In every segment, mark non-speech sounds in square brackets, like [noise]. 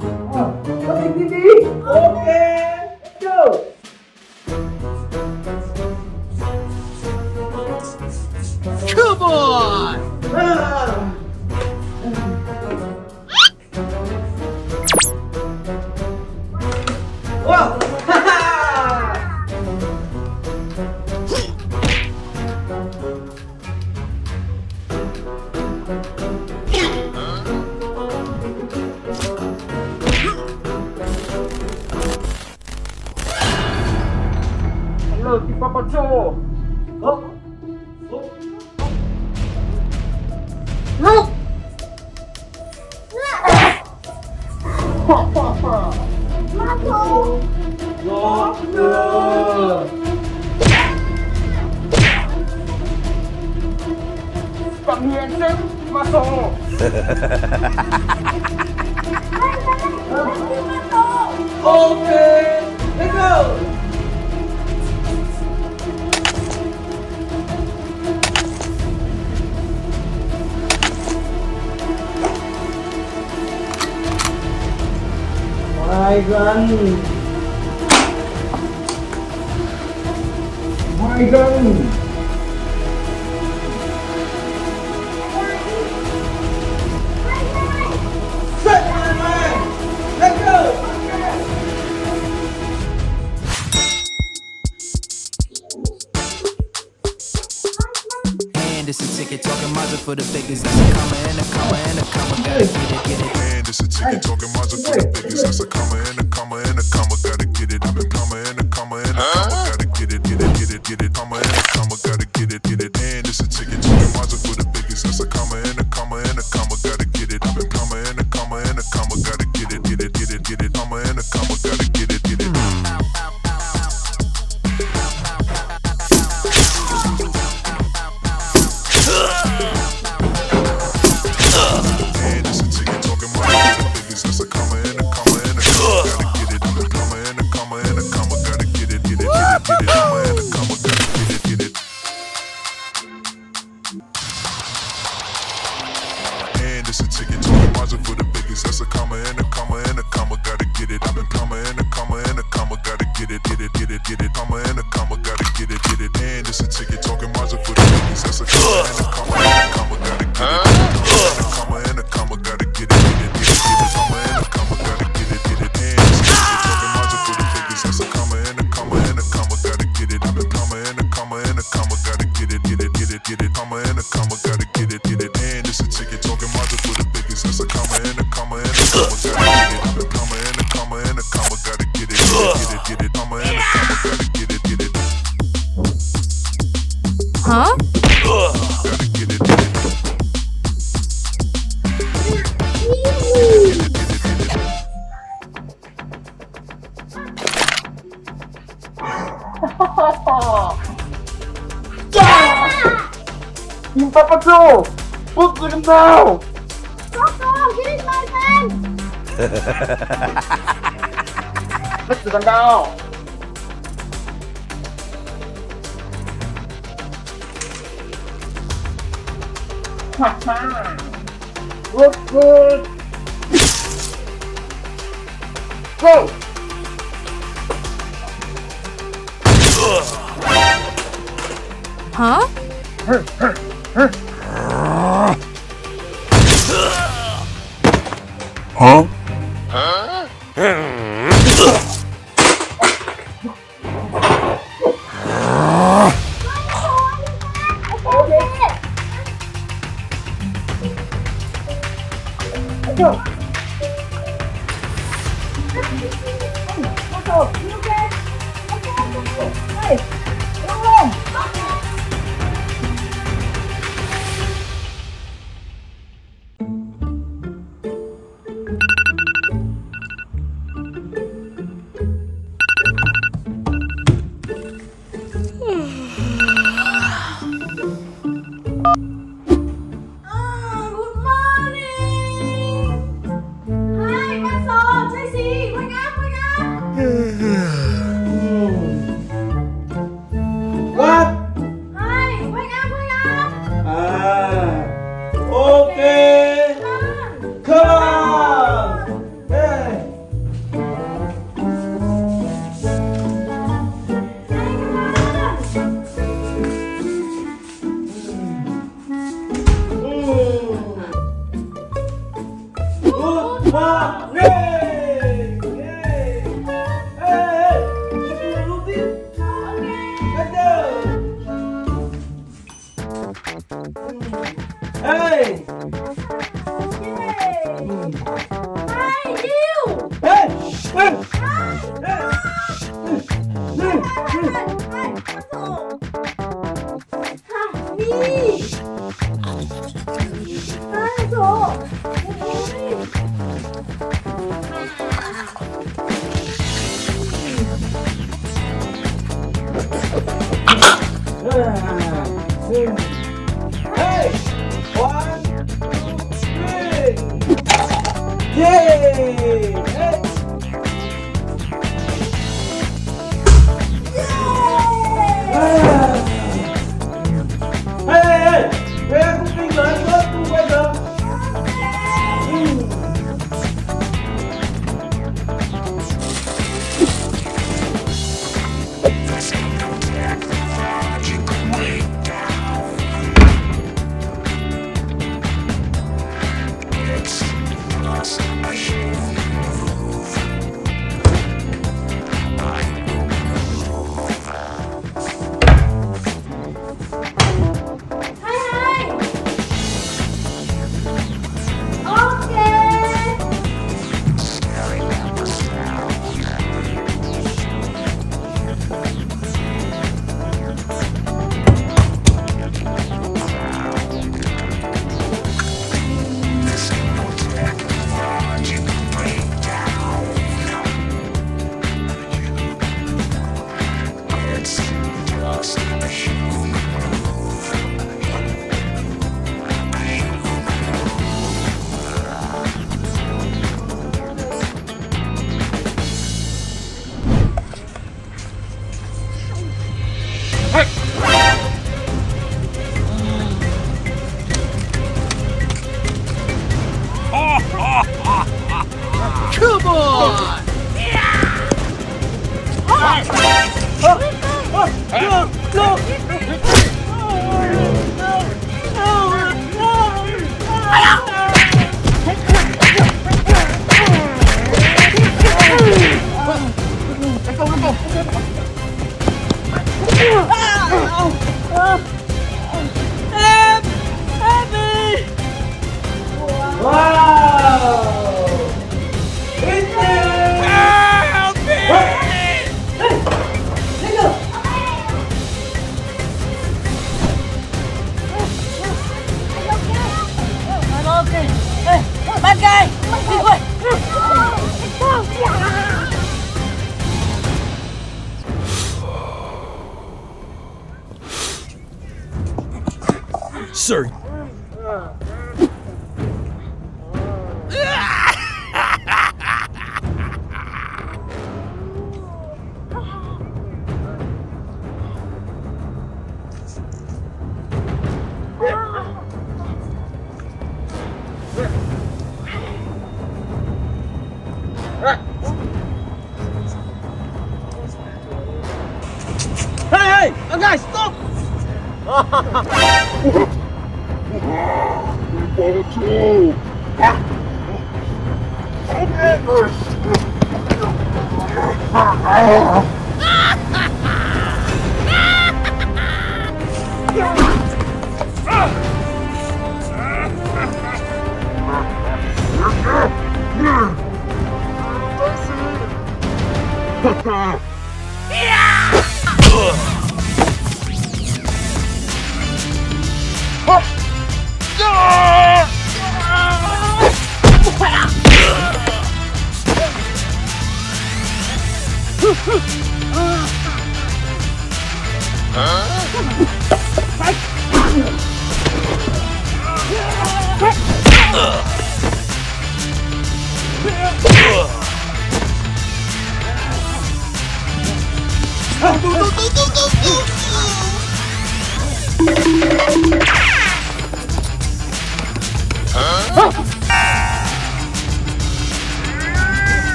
对。No! Fuck off! Get his mouth Look good! Go! Huh? Huh. Huh. Huh?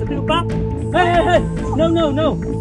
Still back? Hey, hey, hey! No, no, no!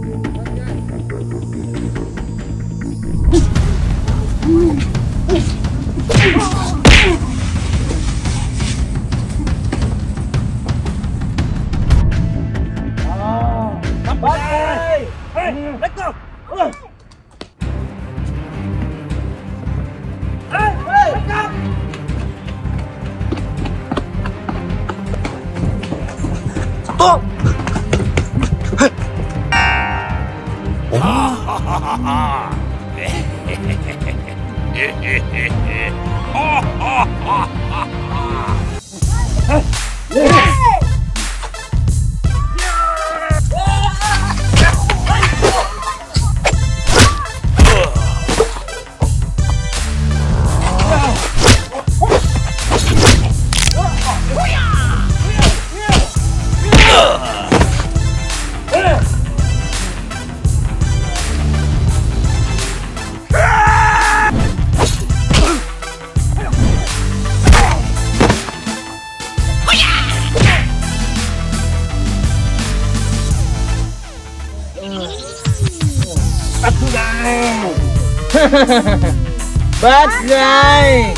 [laughs] Bớt rồi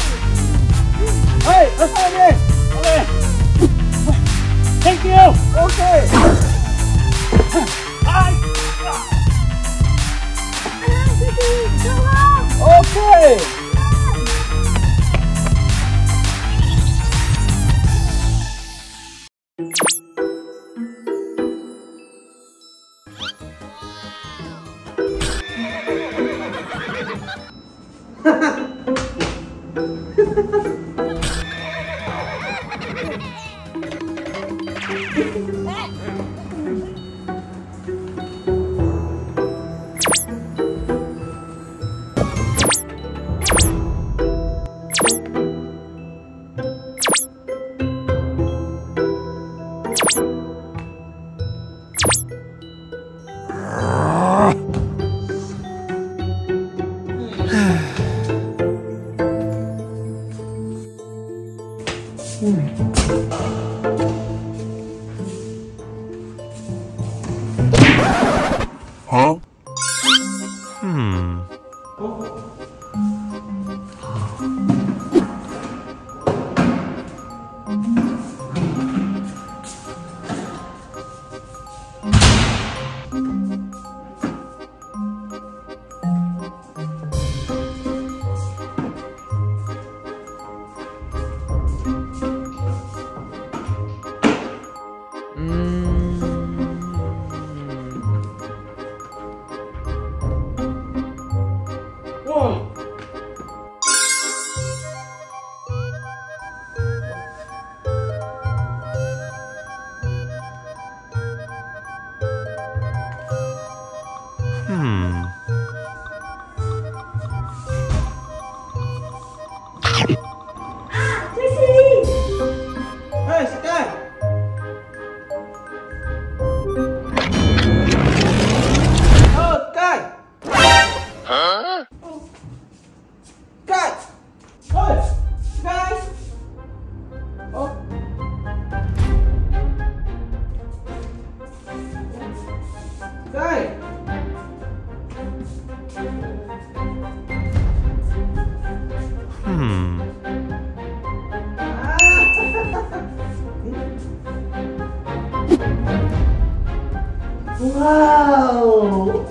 Wow!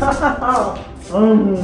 Oh, [laughs] um,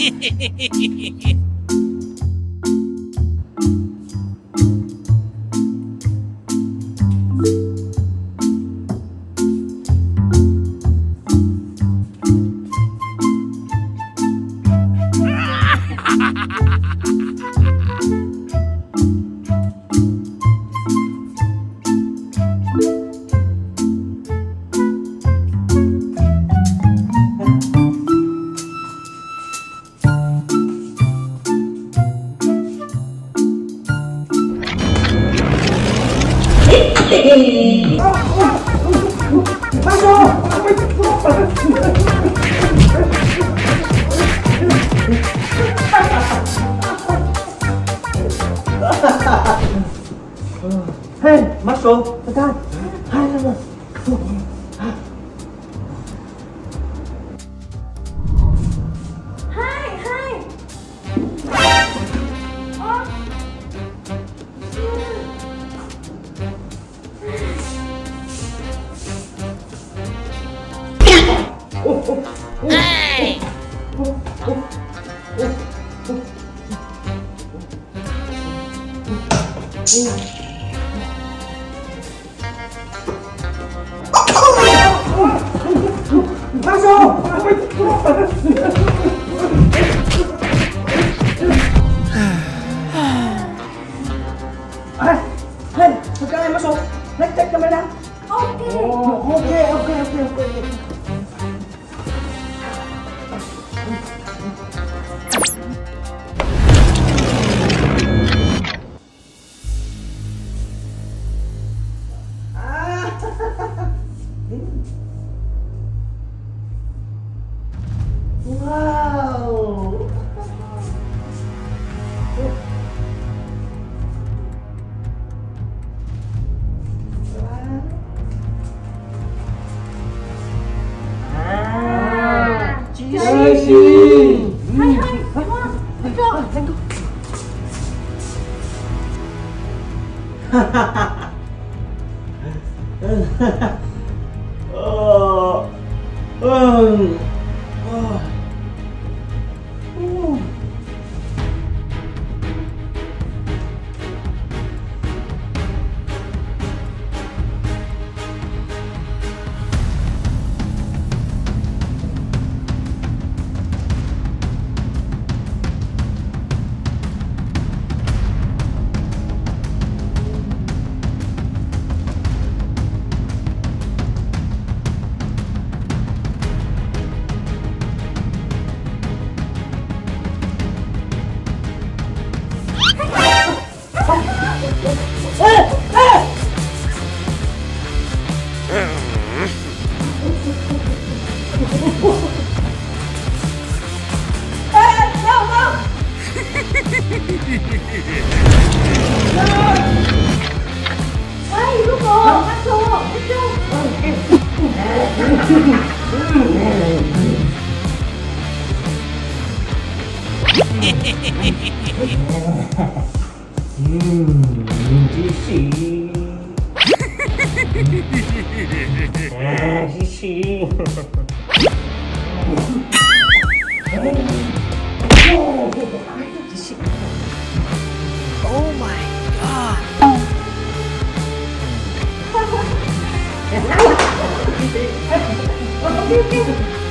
ハハハハ! Tchau.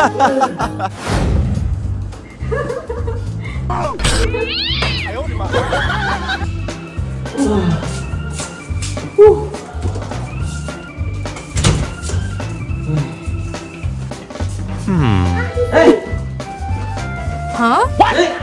哈哈哈哈哈！哎呦我的妈！呜！嗯，哎，啊，哎。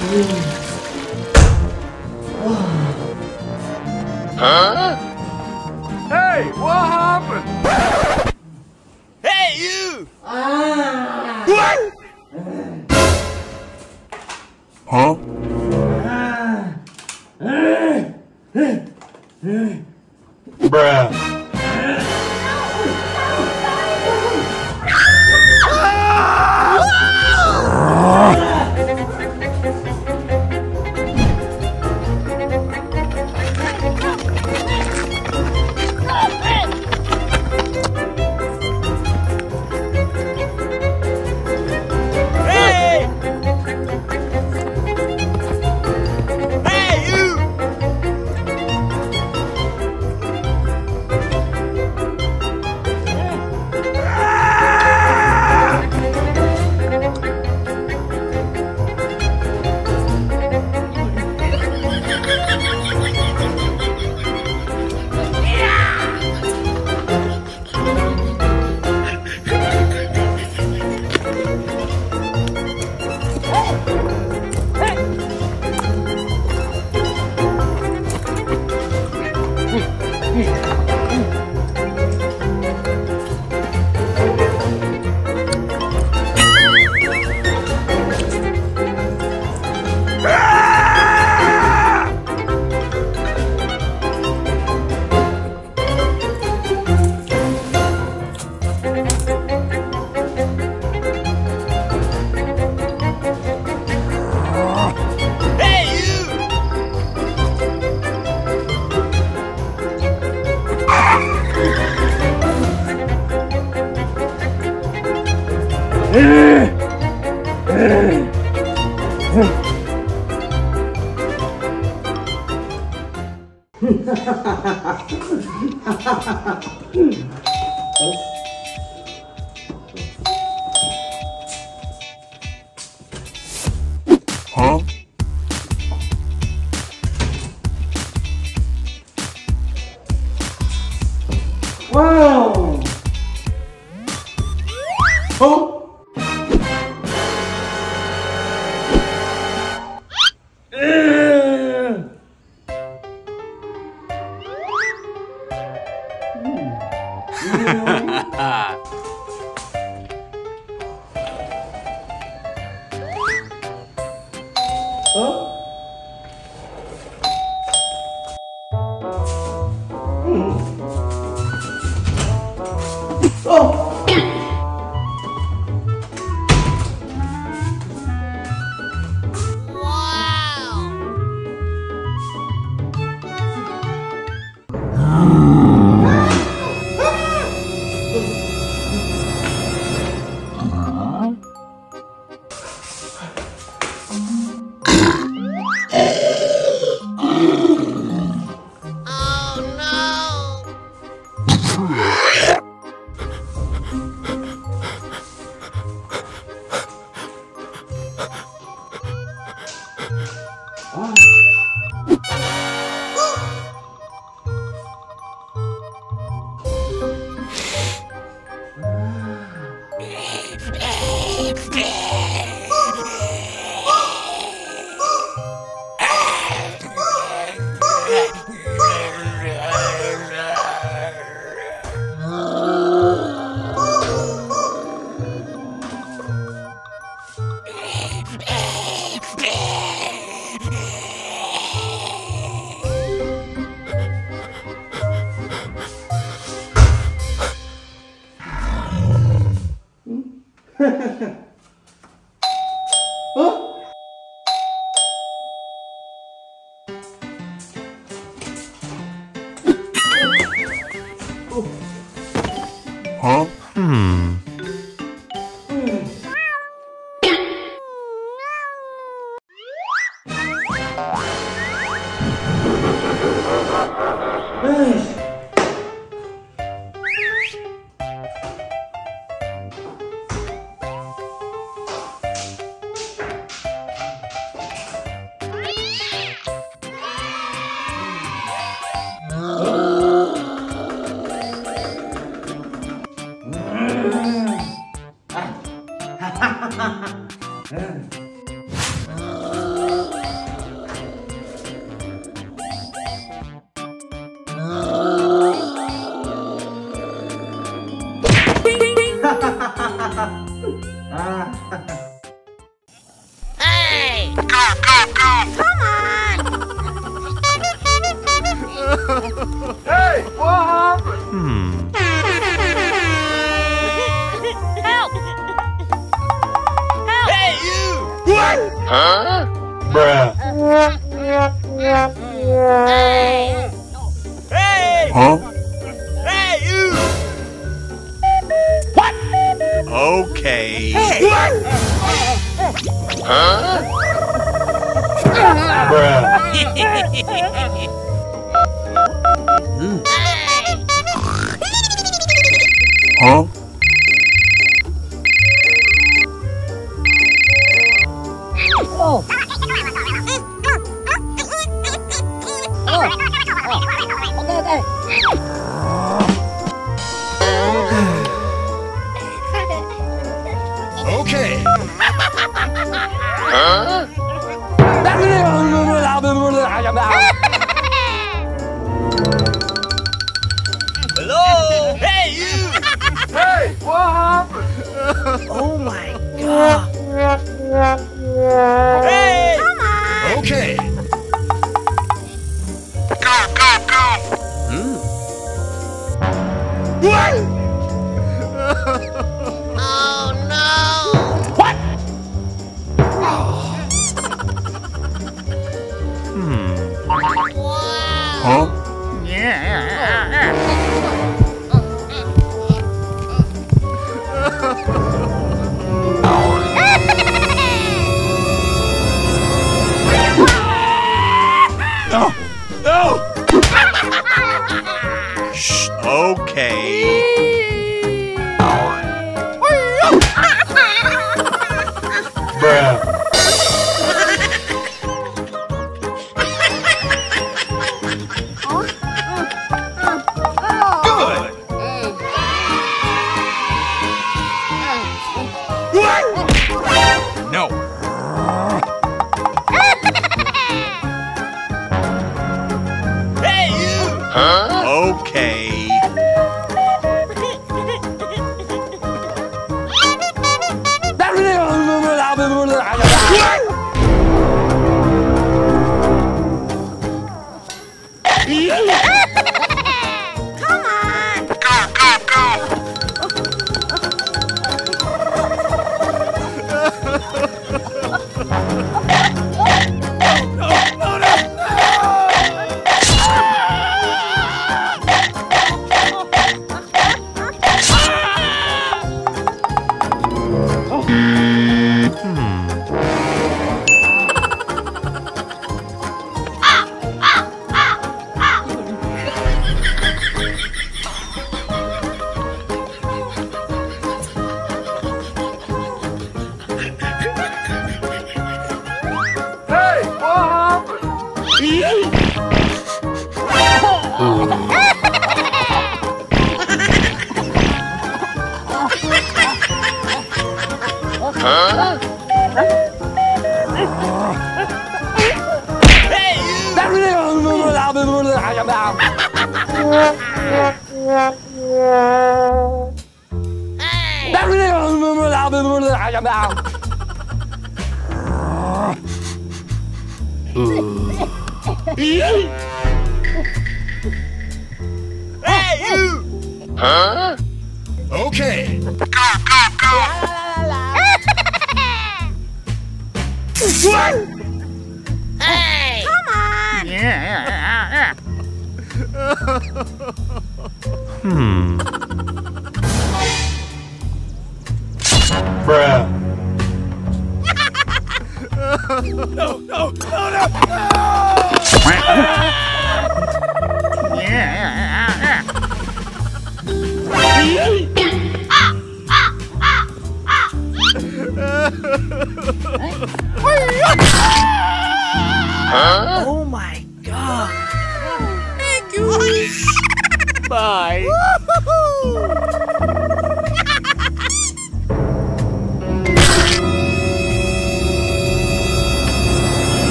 Hey, what happened?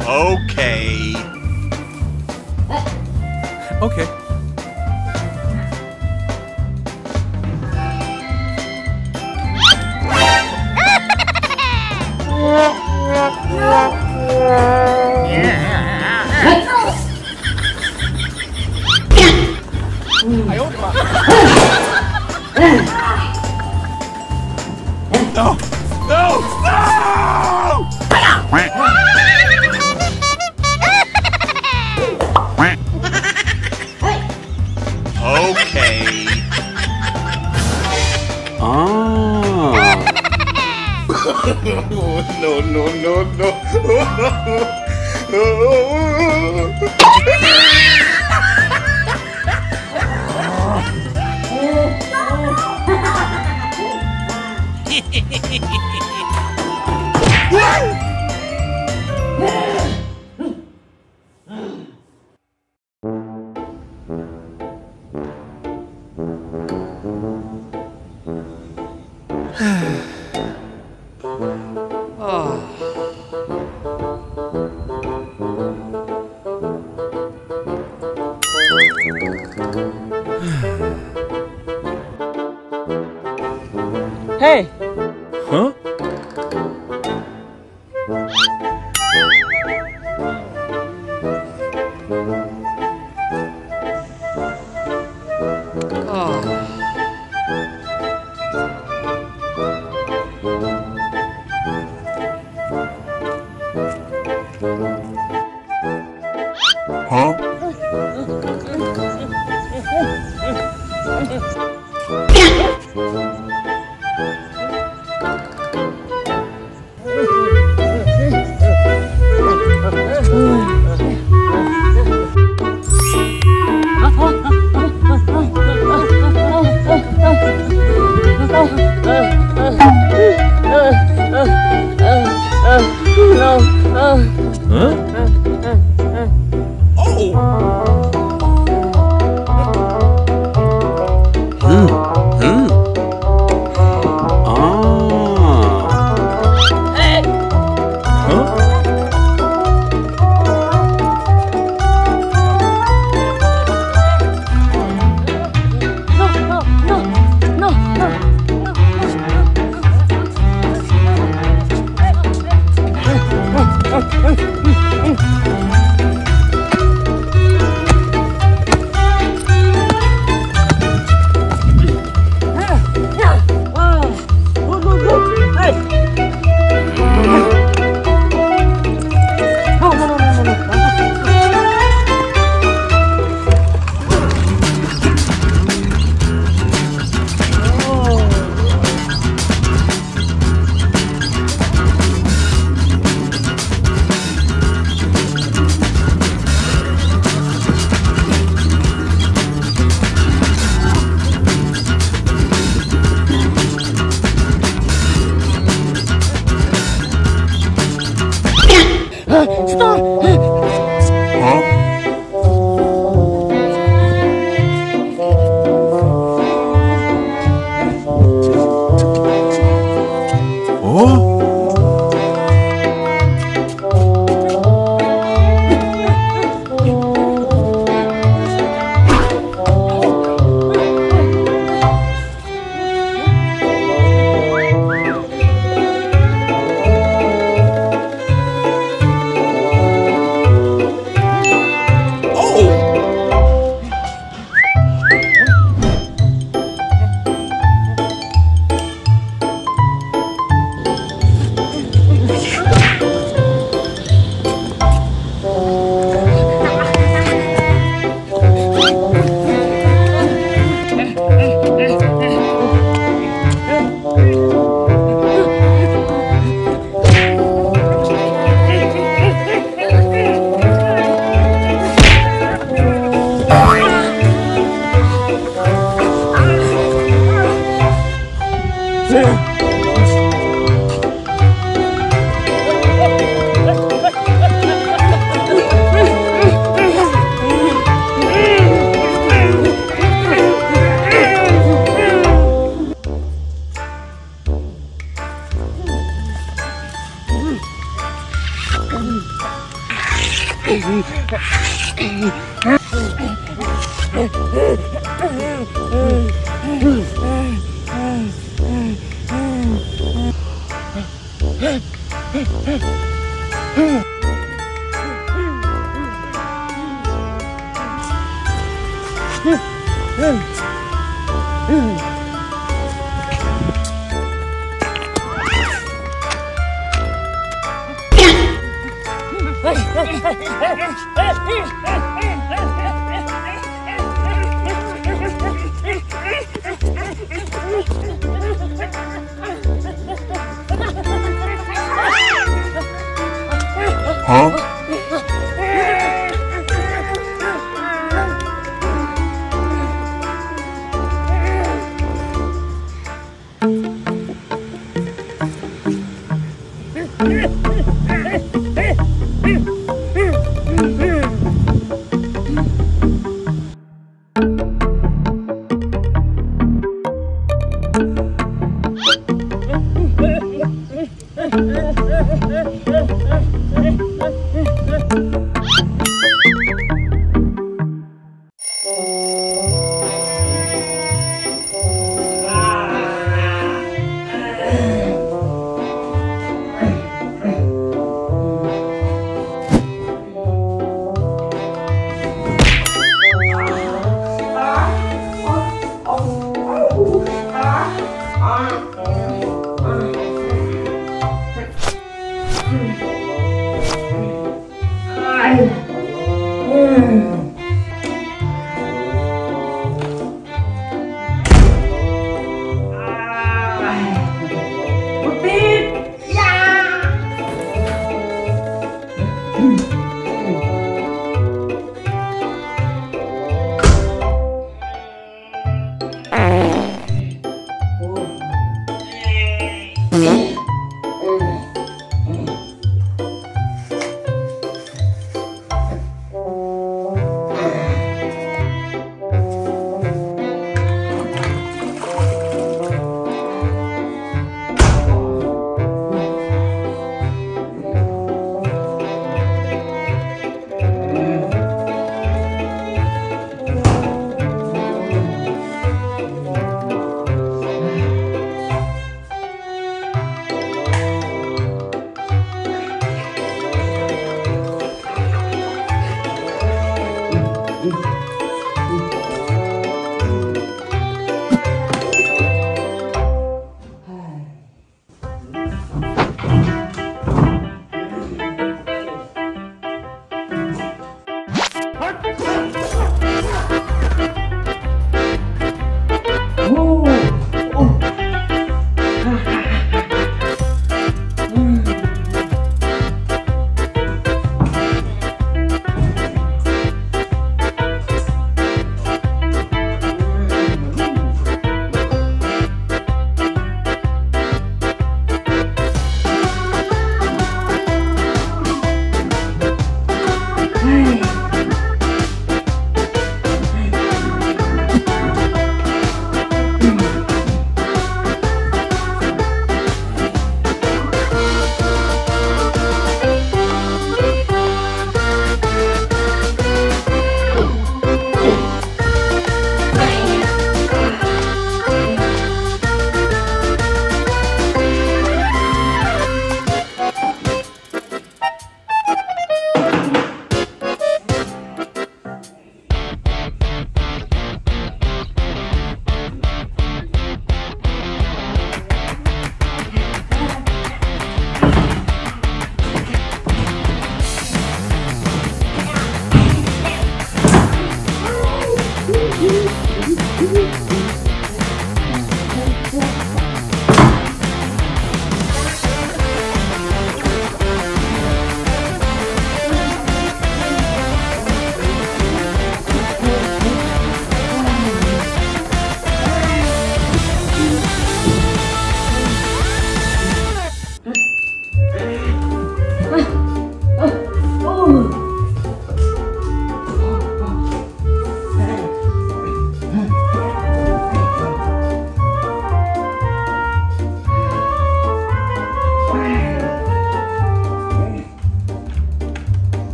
Okay. Okay.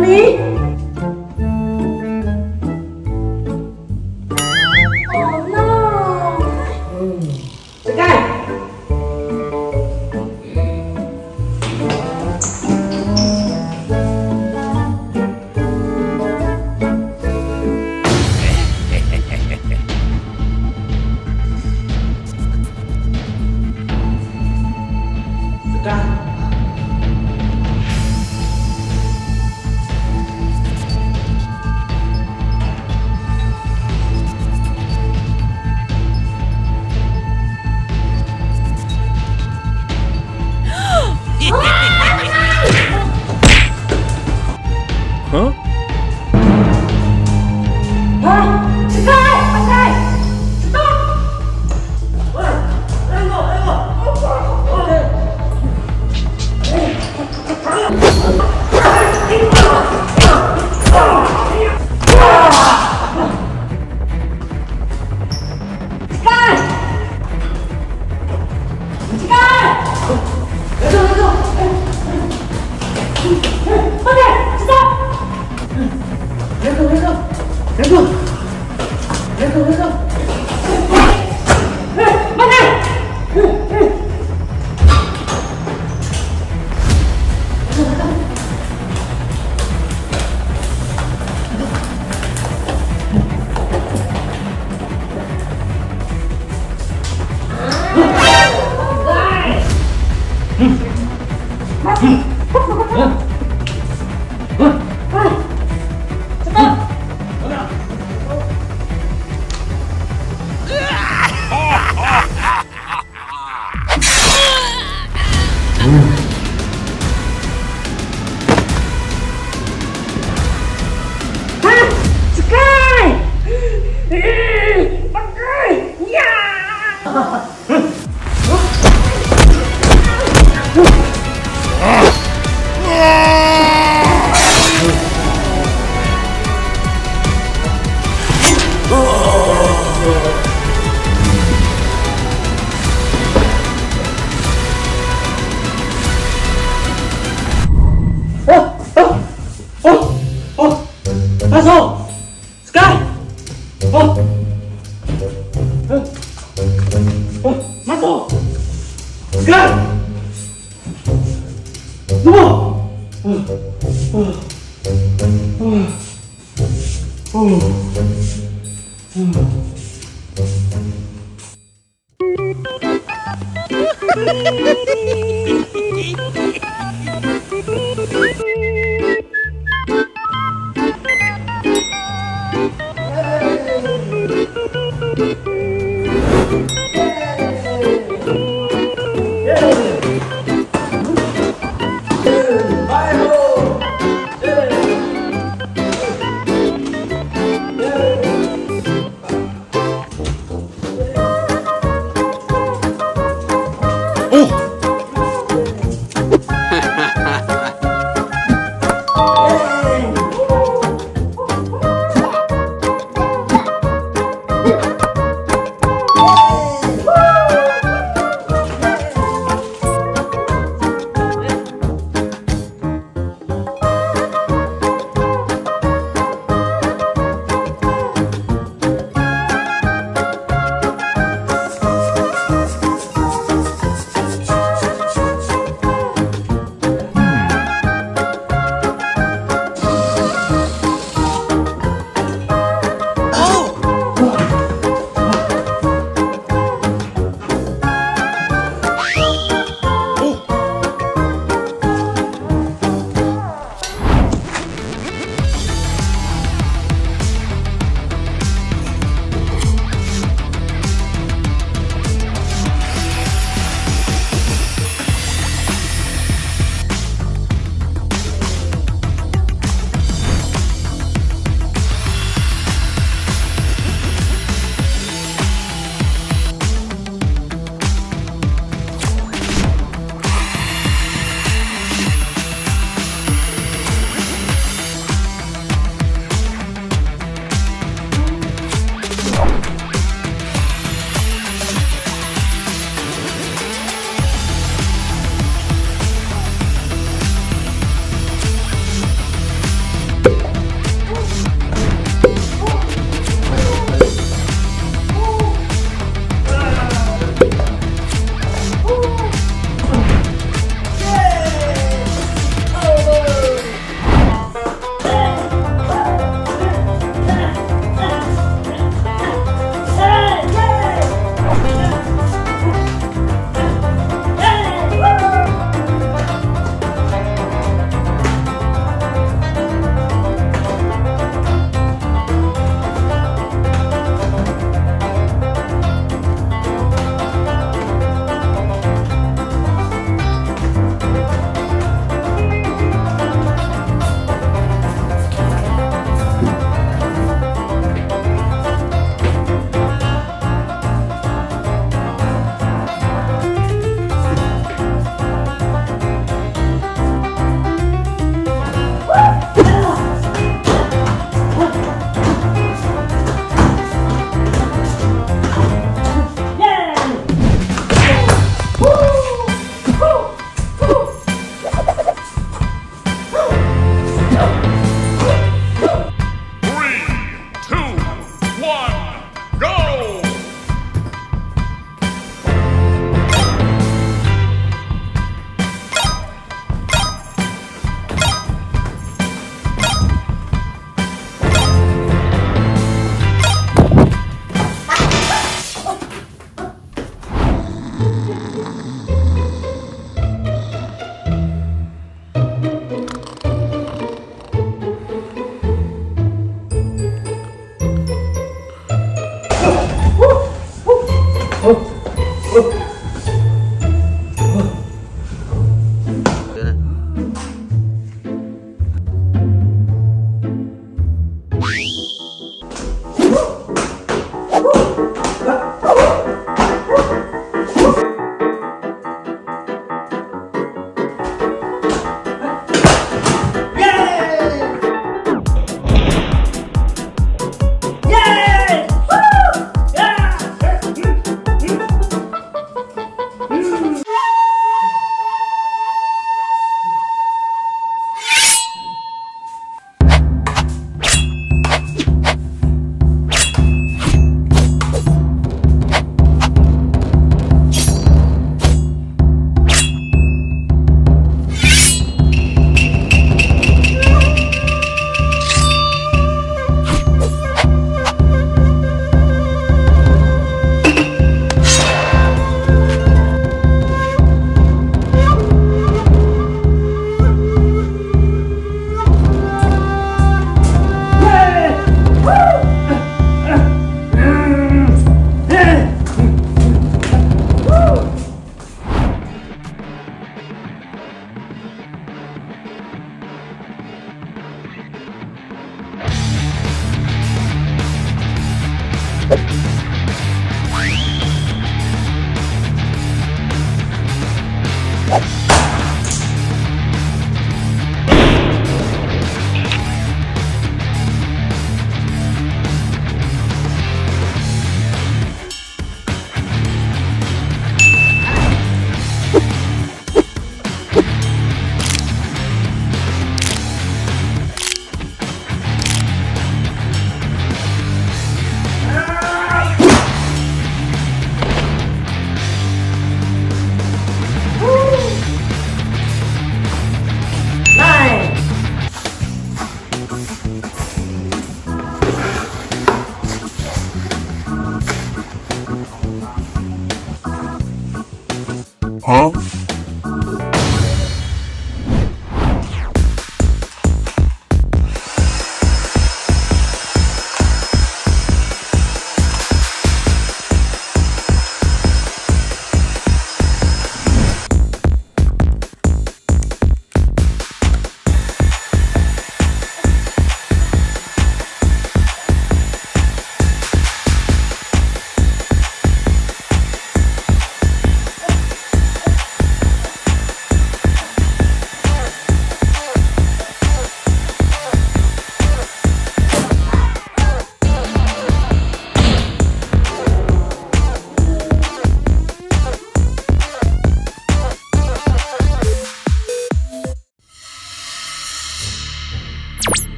Me.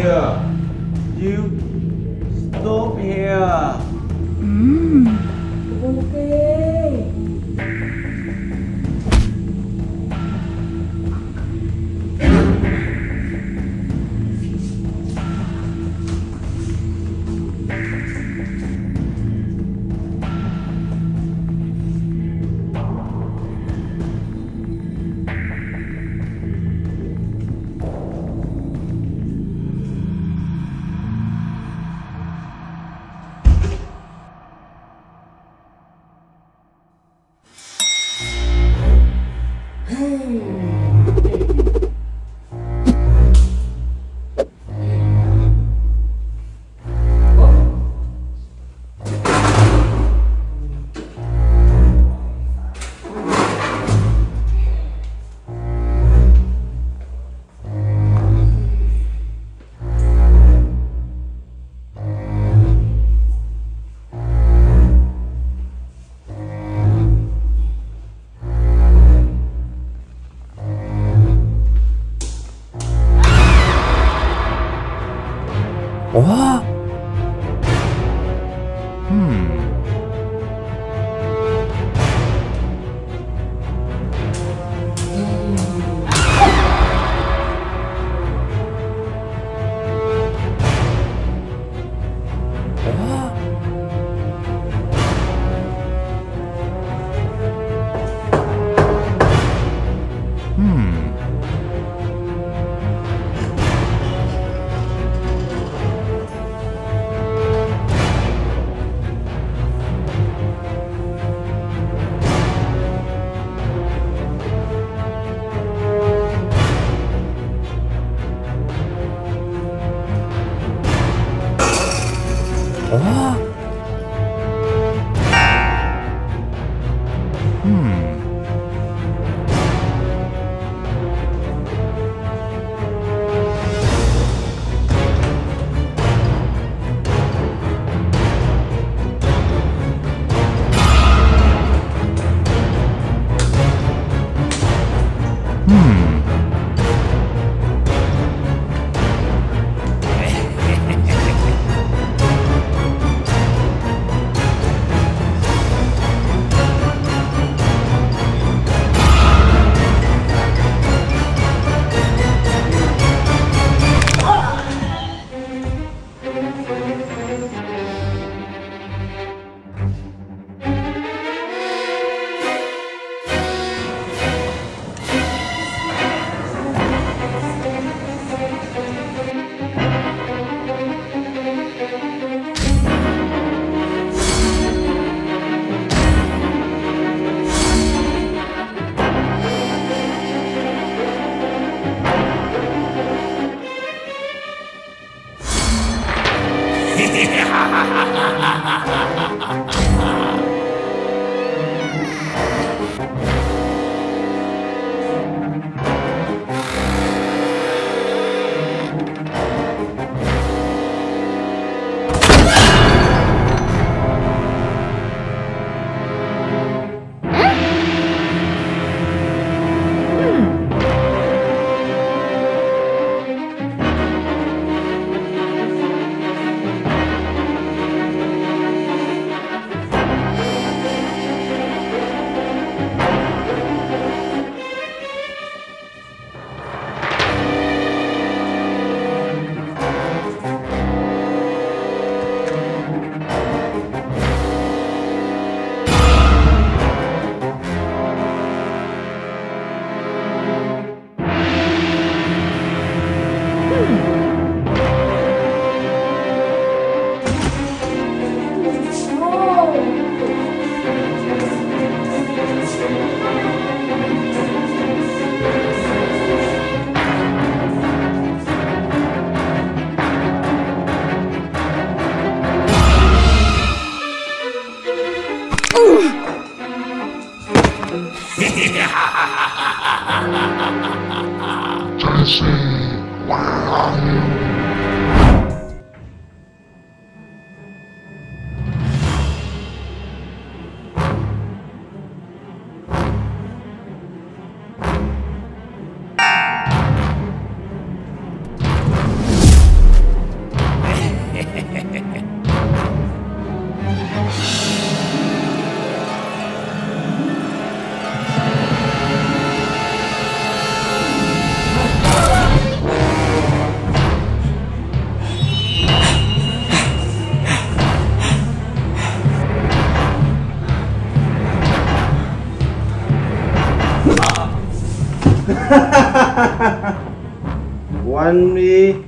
Come Sunny, eine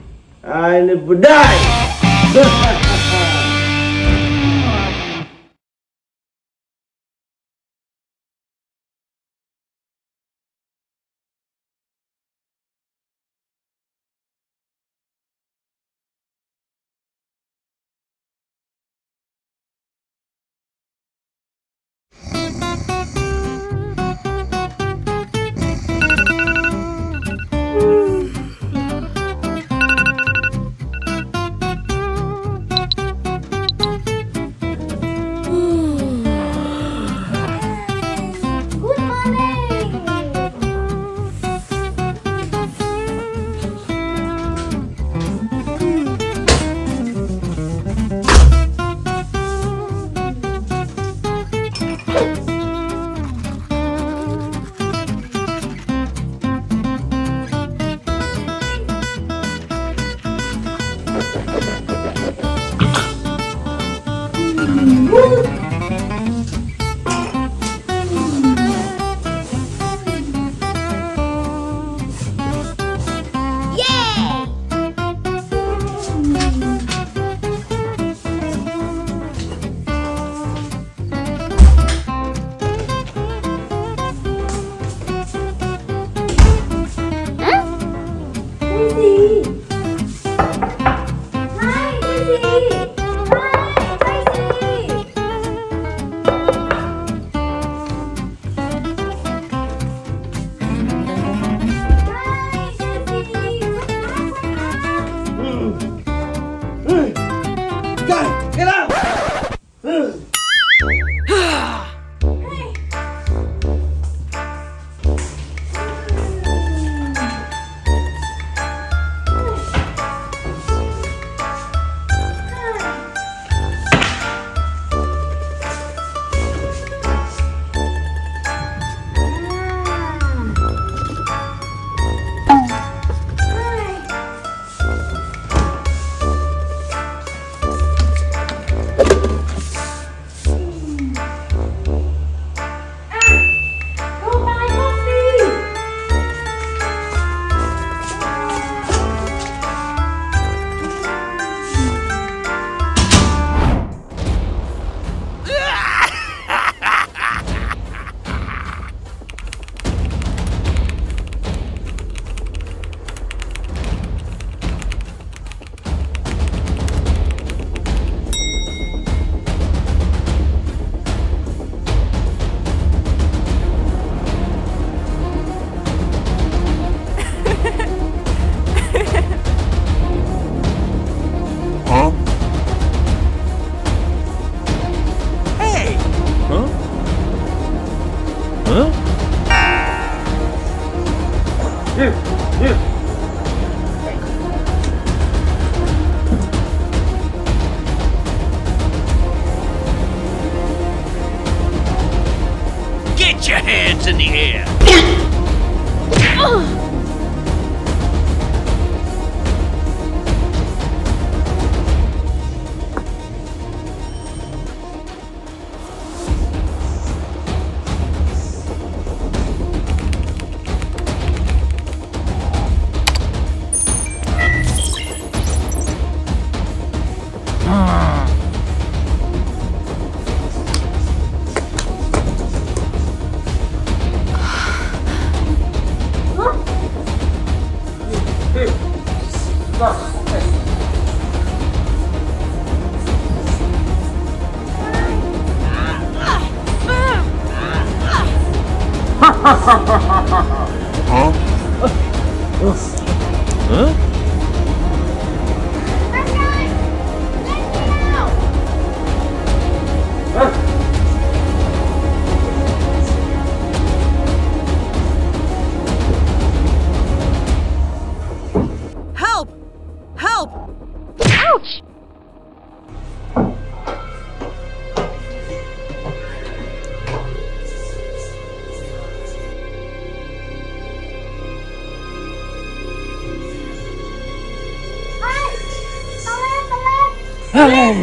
time.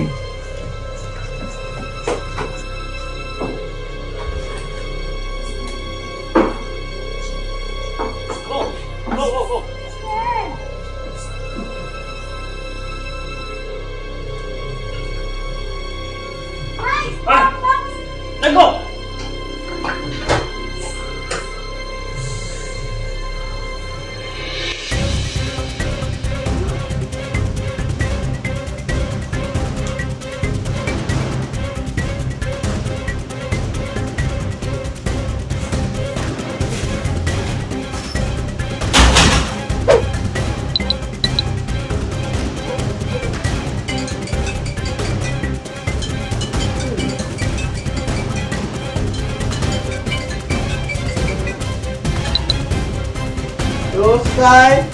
bye